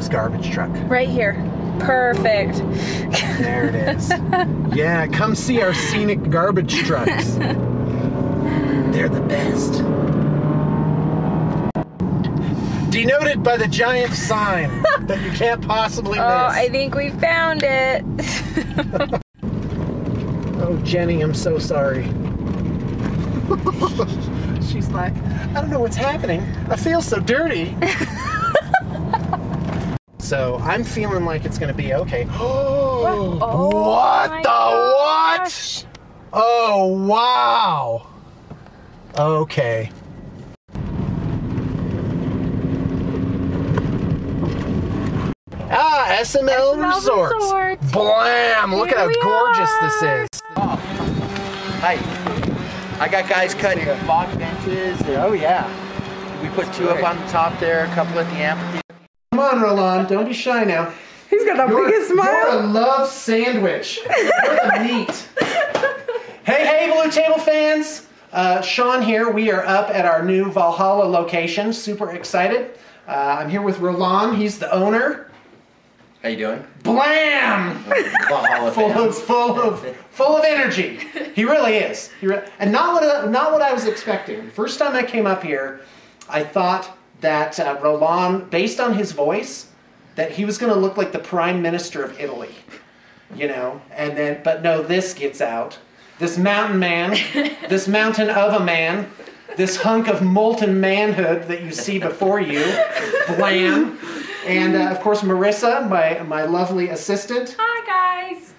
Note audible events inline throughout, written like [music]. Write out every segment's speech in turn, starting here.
this garbage truck? Right here. Perfect. There it is. yeah, come see our scenic garbage trucks. [laughs] They're the best. Denoted by the giant sign that you can't possibly [laughs] oh, miss. Oh, I think we found it. [laughs] Oh, Jenny, I'm so sorry. She's like, I don't know what's happening. I feel so dirty. So I'm feeling like it's gonna be okay. [gasps] Oh, what my the gosh. what? Oh, wow. Okay. Ah, SML, SML Resorts. Resorts. Blam! Look Here at how gorgeous are. this is. Hi. I got guys cutting log benches. Oh yeah. We put two up on the top there, a couple at the amphitheater. Come on, Roland. Don't be shy now. He's got the You're, biggest you're a love sandwich. You're the meat. Hey, hey, Blue Table fans. Uh, Sean here. We are up at our new Valhalla location. Super excited. Uh, I'm here with Roland. He's the owner. How you doing? Blam! Valhalla [laughs] full of full of full of energy. He really is. He re- and not what I- not what I was expecting. First time I came up here, I thought that uh, Roland, based on his voice, that he was going to look like the prime minister of Italy. You know, and then but no, this gets out. This mountain man, [laughs] this mountain of a man, this hunk of molten manhood that you see before you, blam. And uh, of course, Marissa, my my lovely assistant. Hi, guys.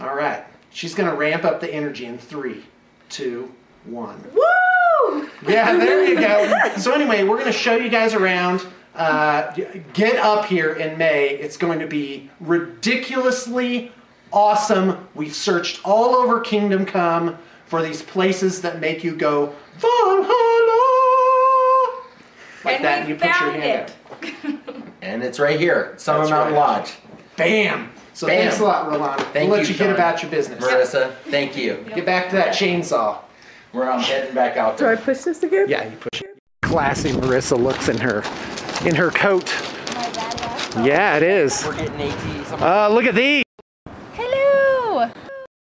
All right. She's going to ramp up the energy in three, two, one. Woo! [laughs] Yeah, there you go. So, anyway, we're going to show you guys around. Uh, get up here in May. It's going to be ridiculously awesome. We've searched all over Kingdom Come for these places that make you go, Valhalla! Like And that, and you put your hand it. out. [laughs] And it's right here, Summit That's Mountain right. Lodge. Bam! So, Bam. thanks a lot, Roland. Thank we'll let you, you, get about your business. Marissa, thank you. Get back to that chainsaw. We're um, heading back out Do I push this again? Yeah, you push it. Classy Marissa looks in her in her coat. Yeah, it is. We're getting AT. Uh, look at these. Hello.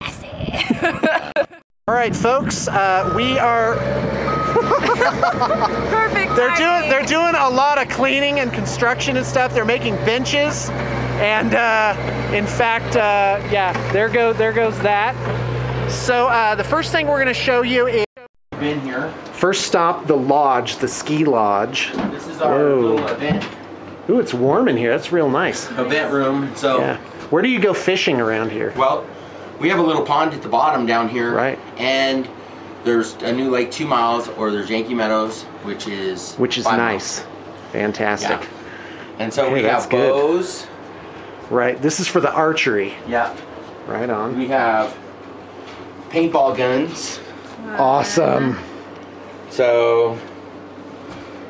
[laughs] All right, folks. Uh, we are. [laughs] Perfect. They're doing. They're doing a lot of cleaning and construction and stuff. They're making benches, and uh, in fact, uh, yeah, there go. There goes that. So uh, the first thing we're going to show you is been here. first stop the lodge, the ski lodge. This is our Whoa. little event Ooh, it's warm in here. That's real nice. event room. So, Yeah. Where do you go fishing around here? well, we have a little pond at the bottom down here. Right. And there's a new lake two miles, or there's Yankee Meadows, which is Which is nice. miles. Fantastic. Yeah. And so Okay, we have good. bows. Right. This is for the archery. Yeah. Right on. We have paintball guns. Awesome. So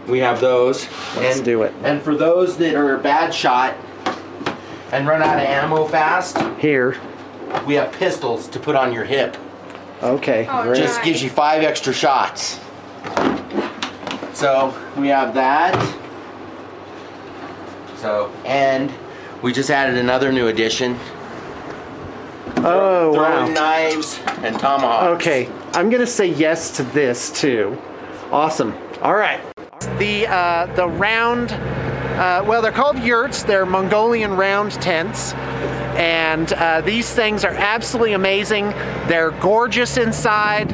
we have those. Let's and, do it. And for those that are bad shot and run out of ammo fast, Here. we have pistols to put on your hip. Okay. Oh, great. Just gives you five extra shots. So we have that. So and we just added another new addition. Oh Throwing wow. knives and tomahawks. Okay. I'm gonna say yes to this too. Awesome. All right. The uh, the round. Uh, well, they're called yurts. They're Mongolian round tents. And uh, these things are absolutely amazing. They're gorgeous inside.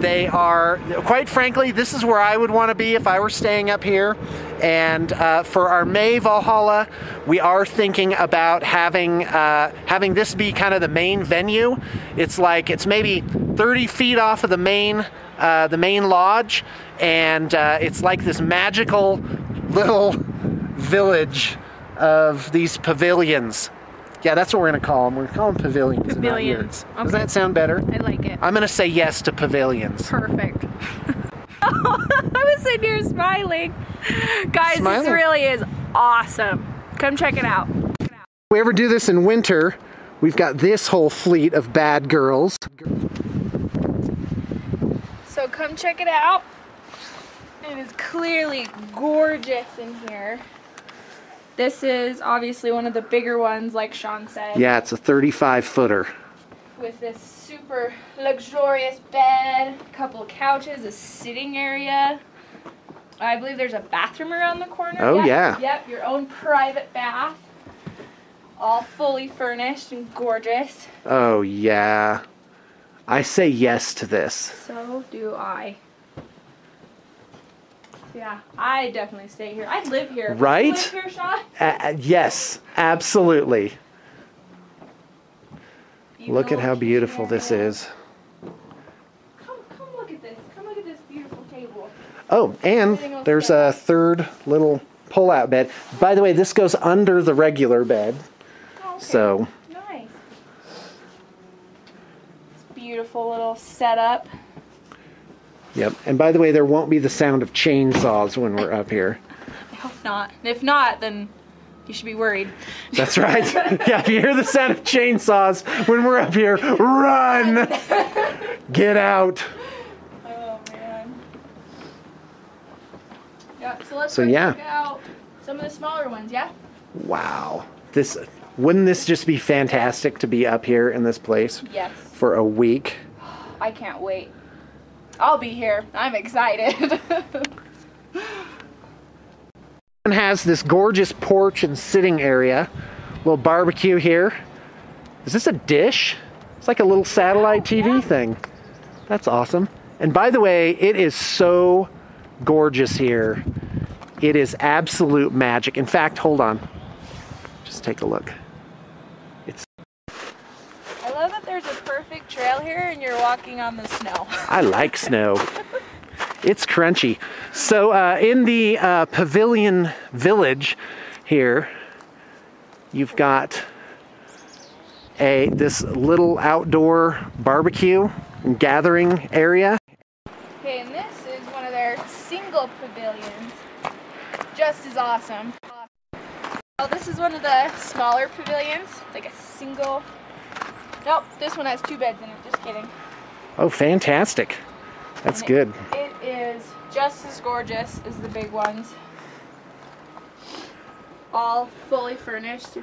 They are, quite frankly, this is where I would want to be if I were staying up here. And uh, for our May Valhalla, we are thinking about having uh, having this be kind of the main venue. It's like it's maybe 30 feet off of the main uh, the main lodge, and uh, it's like this magical little village of these pavilions. Yeah, that's what we're gonna call them. We're gonna call them pavilions. Pavilions. yurts. Does that sound better? I like it. I'm gonna say yes to pavilions. Perfect. [laughs] I was sitting here smiling. Guys, Smiling. this really is awesome. Come check it out. If we ever do this in winter, we've got this whole fleet of bad girls. So come check it out. It is clearly gorgeous in here. This is obviously one of the bigger ones, like Sean said. Yeah, it's a 35 footer. With this super luxurious bed, couple couches, a sitting area. I believe there's a bathroom around the corner. Oh, Yep, yeah. Yep, your own private bath. All fully furnished and gorgeous. Oh, yeah. I say yes to this. So do I. Yeah, I definitely stay here. I'd live here. Right? live here, Sean? Uh, yes, absolutely. Even Look at how beautiful this is. Come, come look at this. Come look at this beautiful table. Oh, and there's a third little pull-out bed. By the way, this goes under the regular bed. Oh, okay. So, Nice. It's beautiful little setup. Yep. And by the way, there won't be the sound of chainsaws when we're up here. I hope not. And if not, then you should be worried. That's right. [laughs] yeah, if you hear the sound of chainsaws when we're up here, run! [laughs] Get out. Oh man. Yeah, so let's So, yeah. check out some of the smaller ones, yeah? Wow. This wouldn't this just be fantastic to be up here in this place Yes. for a week? I can't wait. I'll be here. I'm excited. [laughs] It has this gorgeous porch and sitting area. Little barbecue here. Is this a dish? It's like a little satellite TV yeah. thing. That's awesome. And by the way, it is so gorgeous here. It is absolute magic. In fact, hold on. Just take a look. It's I love that there's a perfect trail here and you're walking on the snow. I like snow. It's crunchy. So uh, in the uh, pavilion village here, you've got a this little outdoor barbecue and gathering area. Okay, and this is one of their single pavilions. Just as awesome. Oh, this is one of the smaller pavilions. It's like a single. Nope, this one has two beds in it. Just kidding. Oh, fantastic. That's good. It, is just as gorgeous as the big ones. All fully furnished.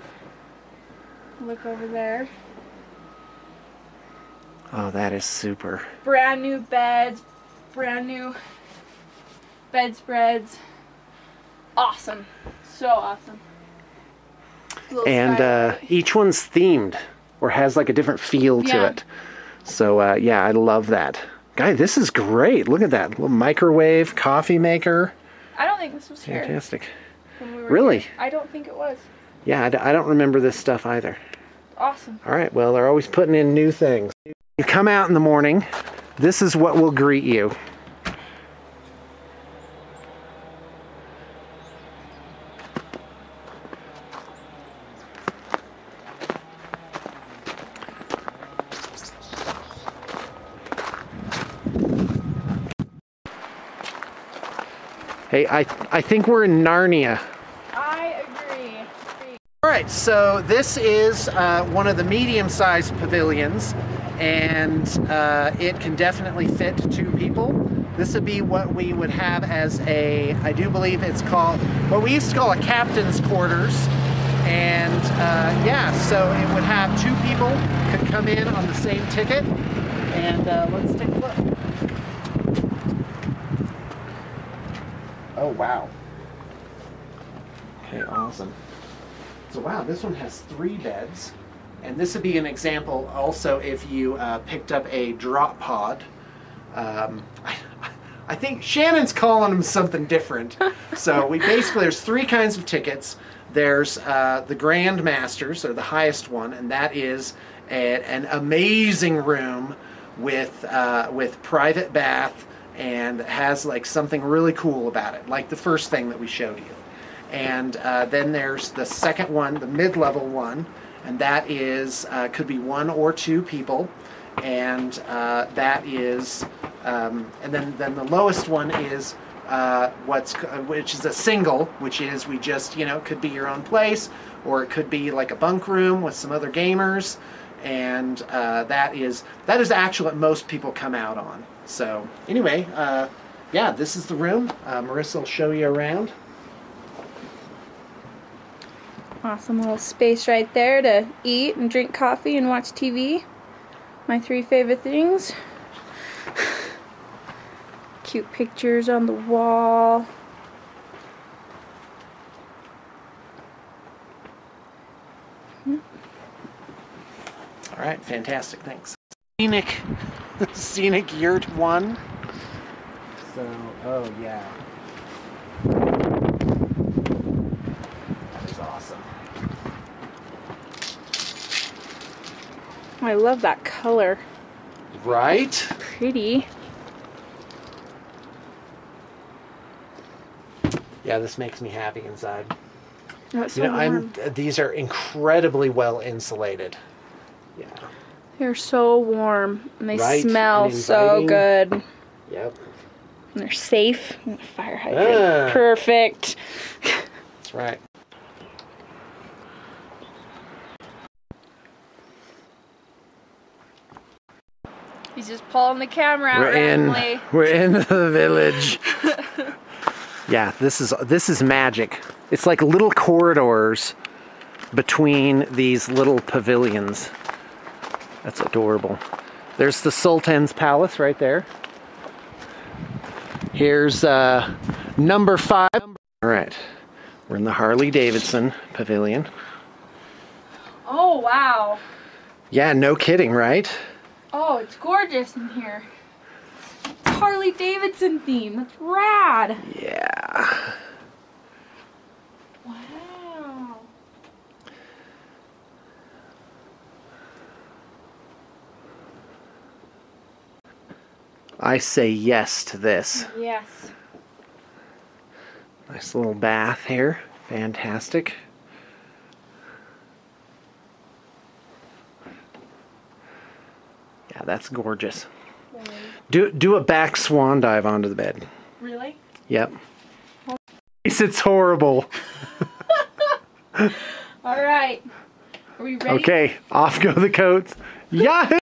Look over there. Oh, that is super. Brand new beds, brand new bedspreads. Awesome. So awesome. Little And uh, each one's themed or has like a different feel to it. So uh, yeah, I love that. Guy, this is great. Look at that little microwave coffee maker. I don't think this was here. Fantastic. we Really? here. I don't think it was. Yeah, I, d- I don't remember this stuff either. Awesome. All right, well, they're always putting in new things. You come out in the morning, this is what will greet you. Hey, I, I think we're in Narnia. I agree. All right, so this is uh, one of the medium-sized pavilions, and uh, it can definitely fit two people. This would be what we would have as a, I do believe it's called, what we used to call a captain's quarters. And uh, yeah, so it would have two people could come in on the same ticket. And uh, let's take a look. Oh, wow. Okay, awesome. So wow, this one has three beds. And this would be an example also if you uh, picked up a drop pod. Um, I, [laughs] I think Shannon's calling them something different. [laughs] so we basically, there's three kinds of tickets. There's uh, the Grand Masters, or the highest one, and that is a, an amazing room with, uh, with private bath and has like something really cool about it, like the first thing that we showed you. And uh, then there's the second one, the mid-level one, and that is uh, could be one or two people, and uh, that is, um, and then then the lowest one is uh, what's uh, which is a single, which is we just you know it could be your own place, or it could be like a bunk room with some other gamers, and uh, that is that is actually what most people come out on. So anyway, uh, yeah, this is the room. Uh, Marissa will show you around. Awesome little space right there to eat and drink coffee and watch TV. My three favorite things. [sighs] Cute pictures on the wall. All right, fantastic. Thanks. Scenic, [laughs] scenic yurt one. So, oh yeah. That is awesome. I love that color. Right? Pretty. Yeah, this makes me happy inside. It's You so know, I'm. These are incredibly well insulated. Yeah. They're so warm and they Right, smell and so good. Yep. And they're safe. Fire hydrant. Ah. Perfect. That's right. He's just pulling the camera out We're in. We're in the village. [laughs] yeah, this is this is magic. It's like little corridors between these little pavilions. That's adorable. There's the Sultan's Palace right there. Here's uh, number five. All right, we're in the Harley Davidson Pavilion. Oh wow. Yeah, no kidding, right? Oh, it's gorgeous in here. Harley Davidson theme. That's rad. Yeah. Wow. I say yes to this. Yes. Nice little bath here. Fantastic. Yeah, that's gorgeous. Do do a back swan dive onto the bed. Really? Yep. It's horrible. [laughs] All right. Are we ready? Okay, off go the coats. Yahoo!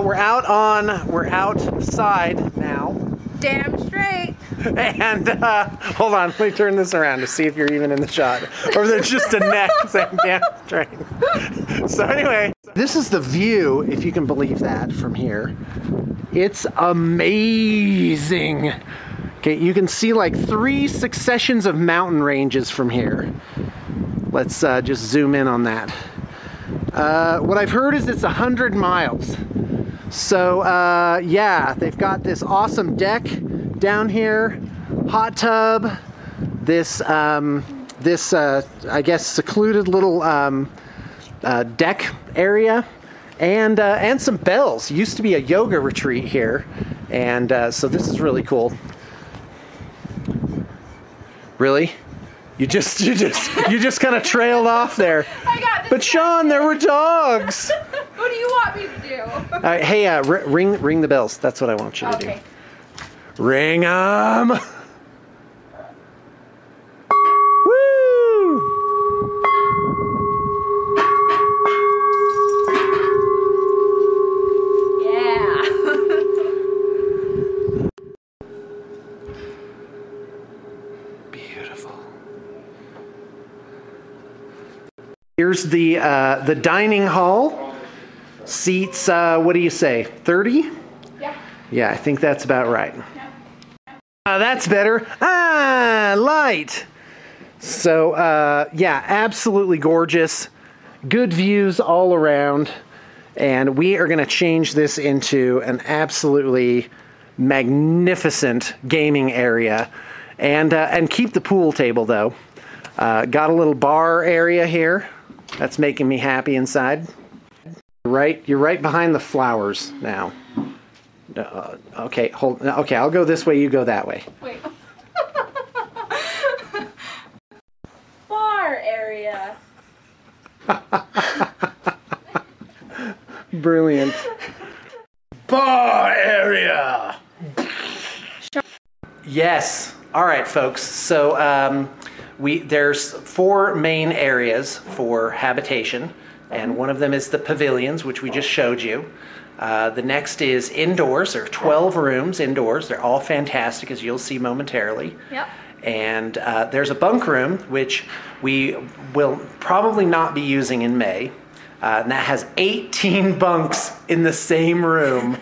Uh, we're out on we're outside now, Damn straight. and uh, hold on, let me turn this around to see if you're even in the shot, or there's just a neck [laughs] saying "damn straight." So anyway, this is the view, if you can believe that, from here. It's amazing. Okay, you can see like three successions of mountain ranges from here. Let's uh, just zoom in on that. Uh, what I've heard is it's 100 miles. So, uh, yeah, they've got this awesome deck down here, hot tub, this, um, this uh, I guess, secluded little um, uh, deck area, and, uh, and some bells. Used to be a yoga retreat here, and uh, so this is really cool. Really? You just, you just, you just kind of trailed off there. [laughs] I got this. But Sean, there were dogs. [laughs] what do you want me to do? Hey, uh, r- ring ring the bells. That's what I want you to okay. do. Ring 'em. [laughs] The uh, the dining hall. Seats. Uh, what do you say? Thirty? yeah. Yeah, I think that's about right. Uh, that's better. Ah, light. So, uh, yeah, absolutely gorgeous. Good views all around. And we are going to change this into an absolutely magnificent gaming area. And, uh, and keep the pool table, though. Uh, got a little bar area here. That's making me happy inside. Right, you're right behind the flowers now. Uh, okay, hold. Okay, I'll go this way. You go that way. Wait. [laughs] Bar area. [laughs] Brilliant. Bar area. Yes. All right, folks. So um, we there's four main areas for habitation, and one of them is the pavilions, which we just showed you. Uh, the next is indoors. There are 12 rooms indoors. They're all fantastic, as you'll see momentarily. Yep. And uh, there's a bunk room, which we will probably not be using in May. Uh, and that has 18 [laughs] bunks in the same room.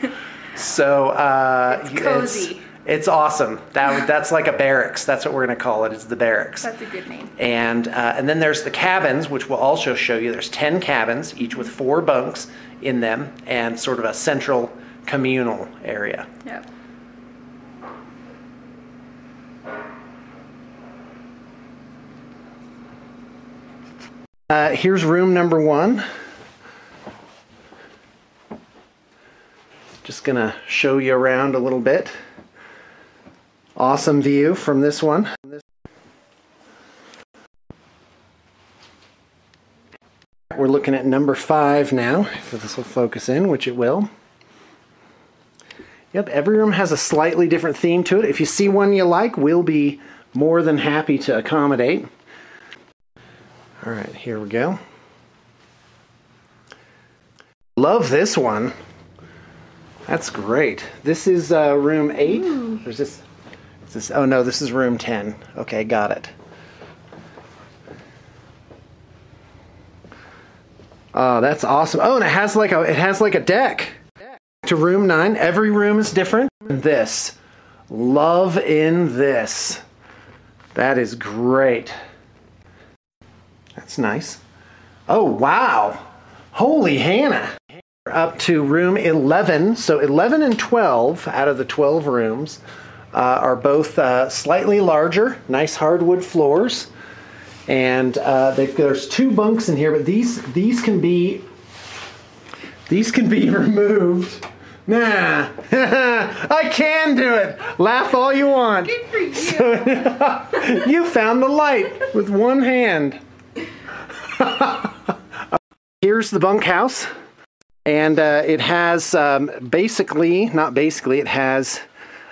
So uh, It's cozy. It's, awesome. That that's like a barracks. That's what we're gonna call it. It's the barracks. That's a good name. And uh, and then there's the cabins, which we'll also show you. There's ten cabins, each with four bunks in them, and sort of a central communal area. Yep. Uh, here's room number one. Just gonna show you around a little bit. Awesome view from this one. We're looking at number five now, if this will focus in, which it will. Yep, every room has a slightly different theme to it. If you see one you like, we'll be more than happy to accommodate. All right, here we go. Love this one. That's great. This is uh, room eight. There's this, is this. Oh no, this is room ten. Okay, got it. Oh, that's awesome. Oh, and it has like a it has like a deck. To room nine. Every room is different. This. Love in this. That is great. That's nice. Oh, wow. Holy Hannah. We're up to room 11. So 11 and 12 out of the 12 rooms are both uh, slightly larger, nice hardwood floors. And uh, there's two bunks in here, but these these can be these can be [laughs] removed. Nah, [laughs] I can do it. Laugh all you want. Good for you. [laughs] you found the light with one hand. Here's the bunkhouse, and uh, it has um, basically, not basically, it has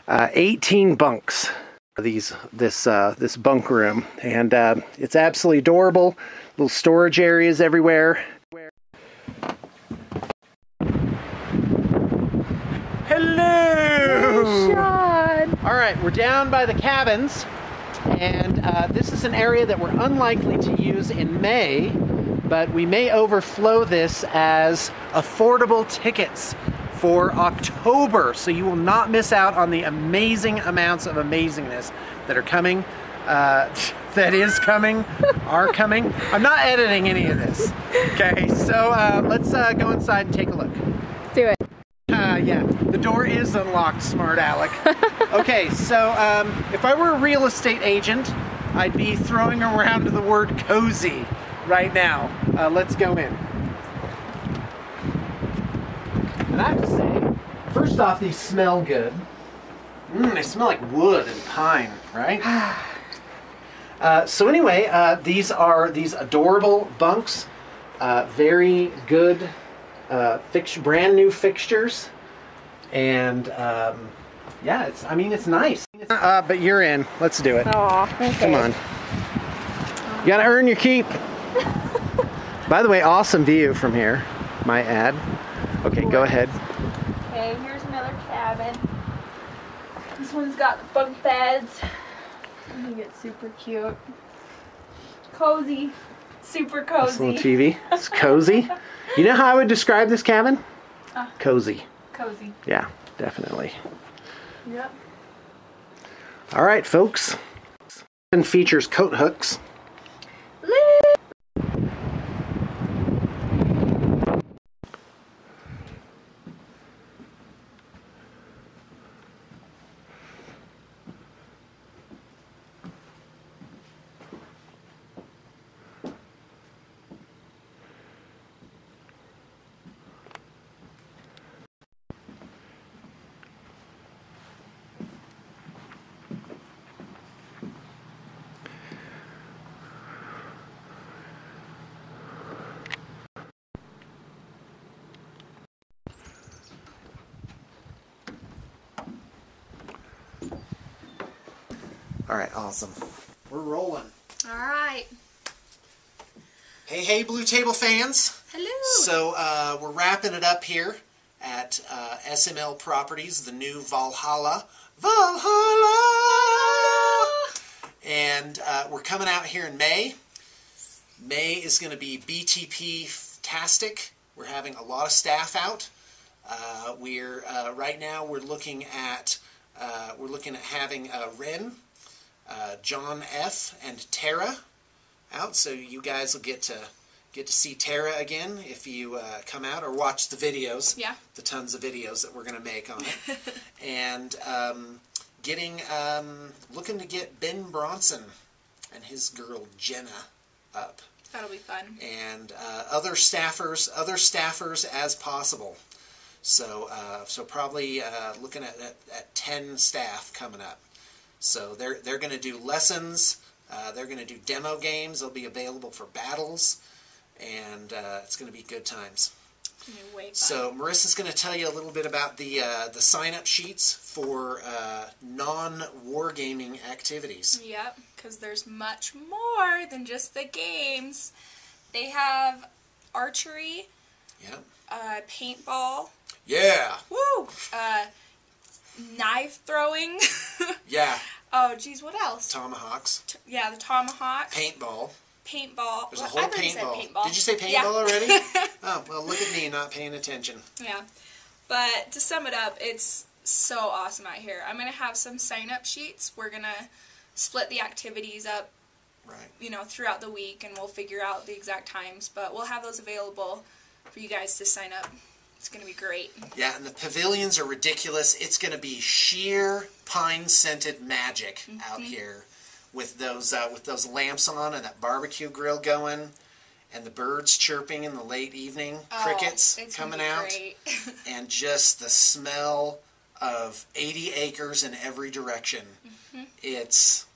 uh, 18 bunks. These, this, uh, this bunk room, and uh, it's absolutely adorable. Little storage areas everywhere. Hello. Sean. All right, we're down by the cabins, and uh, this is an area that we're unlikely to use in May, but we may overflow this as affordable tickets for October, so you will not miss out on the amazing amounts of amazingness that are coming. Uh, [laughs] that is coming, are coming. I'm not editing any of this. Okay, so uh, let's uh, go inside and take a look. Let's do it. Uh, yeah, the door is unlocked, smart Alec. [laughs] okay, so um, if I were a real estate agent, I'd be throwing around the word cozy right now. Uh, let's go in. And I have to say, first off, these smell good. Mmm, they smell like wood and pine, right? [sighs] Uh, so anyway, uh, these are these adorable bunks. Uh, very good, uh, fix, brand new fixtures, and um, yeah, it's. I mean, it's nice. Uh, but you're in. Let's do it. Aw, okay. Come on. You gotta earn your keep. [laughs] By the way, awesome view from here. My ad. Okay, go ahead. Okay, here's another cabin. This one's got bunk beds. I think it's super cute. Cozy. Super cozy. This little. TV. It's cozy. You know how I would describe this cabin? Uh. Cozy. Cozy. Yeah, definitely. Yep. All right, folks. And features coat hooks. All right, awesome. We're rolling. All right. Hey, hey, Blue Table fans. Hello. So uh, we're wrapping it up here at uh, SML Properties, the new Valhalla. Valhalla! And uh, we're coming out here in May. May is going to be BTP-tastic. We're having a lot of staff out. Uh, we're uh, right now we're looking at uh, we're looking at having uh, Ren, uh, John F, and Tara out, so you guys will get to get to see Tara again if you uh, come out or watch the videos. Yeah. The tons of videos that we're going to make on it, [laughs] and um, getting um, looking to get Ben Bronson and his girl Jenna up That'll be fun. and uh, other staffers, other staffers as possible. So, uh, so probably uh, looking at, at, at ten staff coming up. So they're they're going to do lessons. Uh, they're going to do demo games. They'll be available for battles, and uh, it's going to be good times. It's gonna be way fun. So Marissa's going to tell you a little bit about the uh, the sign up sheets for uh, non wargaming activities. Yep, because there's much more than just the games. They have archery, Yeah. uh, paintball, Yeah. woo, uh, knife throwing. [laughs] Yeah. oh, geez, what else? Tomahawks. T- yeah, the tomahawk, Paintball. paintball. There's a whole I thought said paintball. paintball. Did you say paintball Yeah. already? [laughs] oh, well, look at me not paying attention. Yeah. But to sum it up, it's so awesome out here. I'm going to have some sign up sheets. We're going to split the activities up, Right. you know, throughout the week and we'll figure out the exact times, but we'll have those available for you guys to sign up. It's going to be great. Yeah, and the pavilions are ridiculous. It's going to be sheer pine scented magic Mm-hmm. out here with those uh, with those lamps on and that barbecue grill going and the birds chirping in the late evening, crickets Oh, it's coming out, Great. [laughs] and just the smell of 80 acres in every direction. Mm-hmm. It's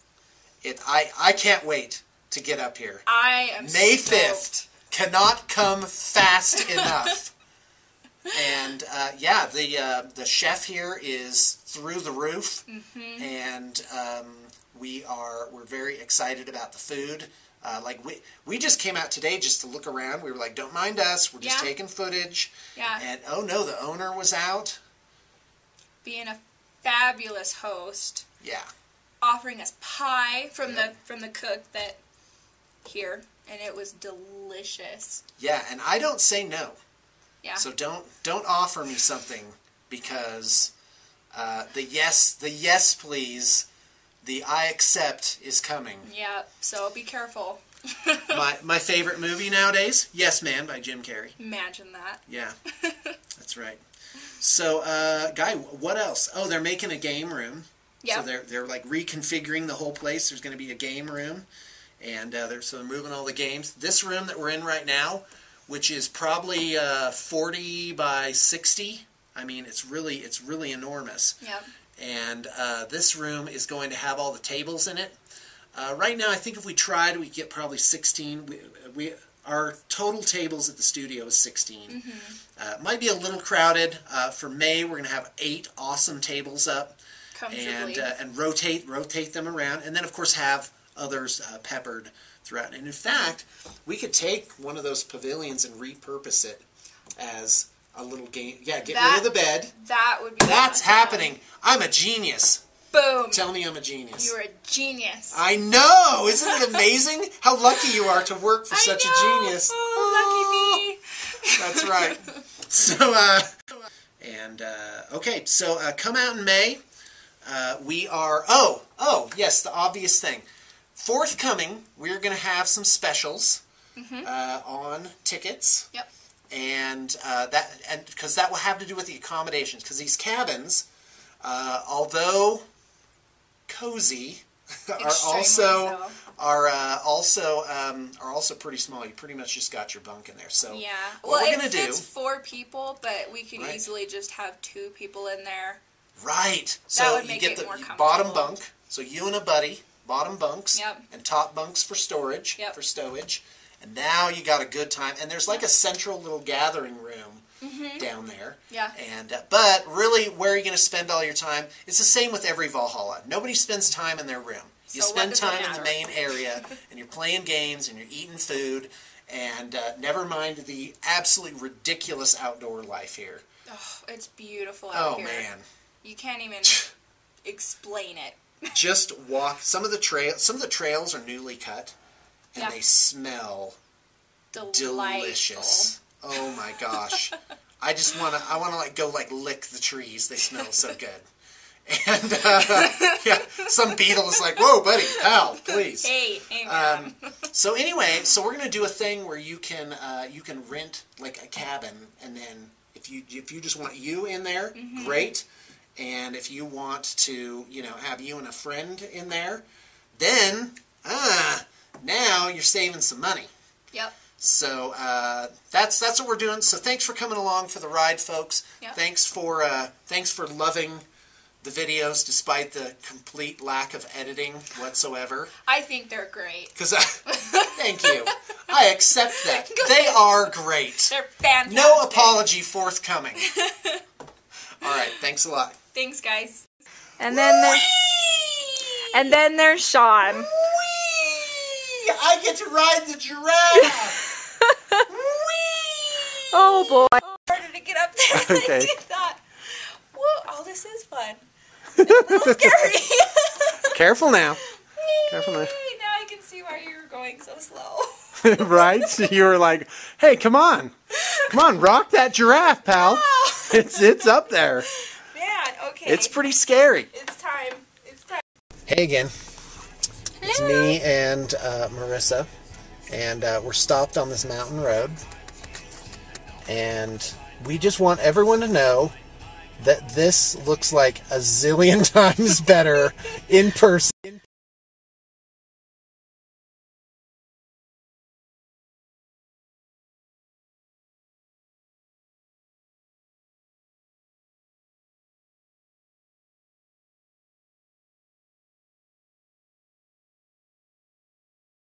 it I I can't wait to get up here. I am May stoked. 5th cannot come fast [laughs] enough. And uh, yeah, the uh, the chef here is through the roof, Mm-hmm. and um, we are we're very excited about the food. Uh, like we we just came out today just to look around. We were like, don't mind us. We're just Yeah. taking footage. Yeah. And oh no, the owner was out. Being a fabulous host, Yeah. offering us pie from Yeah. the from the cook that here, and it was delicious. Yeah, and I don't say no. Yeah. So don't don't offer me something because uh, the yes the yes please the I accept is coming. yeah. So be careful. [laughs] my my favorite movie nowadays, Yes Man by Jim Carrey. Imagine that. Yeah, [laughs] that's right. So, uh, guy, what else? Oh, they're making a game room. Yeah. So they're they're like reconfiguring the whole place. There's going to be a game room, and uh, they're so they're moving all the games. This room that we're in right now, which is probably uh, 40 by 60. I mean, it's really it's really enormous. Yep. And uh, this room is going to have all the tables in it. Uh, right now, I think if we tried, we get probably 16. We, we our total tables at the studio is 16. Mm-hmm. Uh, might be a little crowded. Uh, for May, we're going to have eight awesome tables up and uh, and rotate rotate them around, and then of course have others uh, peppered throughout. And in fact, we could take one of those pavilions and repurpose it as a little game. Yeah, get That- rid of the bed. that would be. That's awesome. happening. I'm a genius. Boom. Tell me I'm a genius. You're a genius. I know. Isn't it amazing [laughs] how lucky you are to work for I such know. a genius? Oh, lucky me. That's right. [laughs] So, uh, and uh, okay, so uh, come out in May. Uh, we are. Oh, oh, yes, the obvious thing. Forthcoming, we're going to have some specials uh, on tickets, Yep. and uh, that and because that will have to do with the accommodations. Because these cabins, uh, although cozy, [laughs] are Extremely also so. are uh, also um, are also pretty small. You pretty much just got your bunk in there. So Yeah. what well, we're it gonna do? four people, but we could Right. easily just have two people in there. Right. So would you get the bottom bunk. So you and a buddy, bottom bunks, Yep. and top bunks for storage, Yep. for stowage. And now you got a good time. And there's like a central little gathering room down there. Mm-hmm. Yeah. And uh, but really, where are you going to spend all your time? It's the same with every Valhalla. Nobody spends time in their room. You So spend time in the main area, [laughs] and you're playing games, and you're eating food, and uh, never mind the absolutely ridiculous outdoor life here. Oh, it's beautiful out Oh here. man. You can't even [laughs] explain it. Just walk some of the trail some of the trails are newly cut and Yeah. they smell Delightful. delicious. Oh my gosh. [laughs] I just want to I want to like go like lick the trees. They smell so [laughs] good. And uh, [laughs] yeah, some beetle is like, "Whoa, buddy, pal, please." Hey. Um, so anyway, so we're gonna do a thing where you can uh, you can rent like a cabin, and then if you if you just want you in there, great. And if you want to, you know, have you and a friend in there, then ah, now you're saving some money. yep. So uh, that's that's what we're doing. So thanks for coming along for the ride, folks. Yep. Thanks for uh, thanks for loving the videos despite the complete lack of editing whatsoever. I think they're great. Because thank you, I accept that [laughs] they are great. They're fantastic. No apology forthcoming. [laughs] All right, thanks a lot. Thanks, guys. And then there, and then there's Sean. Whee! I get to ride the giraffe. [laughs] Whee! Oh boy. Oh, Harder to get up there [laughs] Okay. than you thought. Whoa, oh, this is fun. It's a little [laughs] scary. Careful now. Careful now. Now I can see why you were going so slow. right? So you were like, "Hey, come on, come on, rock that giraffe, pal. It's it's up there. Okay. It's pretty scary." It's time. It's time. Hey again. It's me and uh, Marissa, and uh, we're stopped on this mountain road, and we just want everyone to know that this looks like a zillion [laughs] times better in person.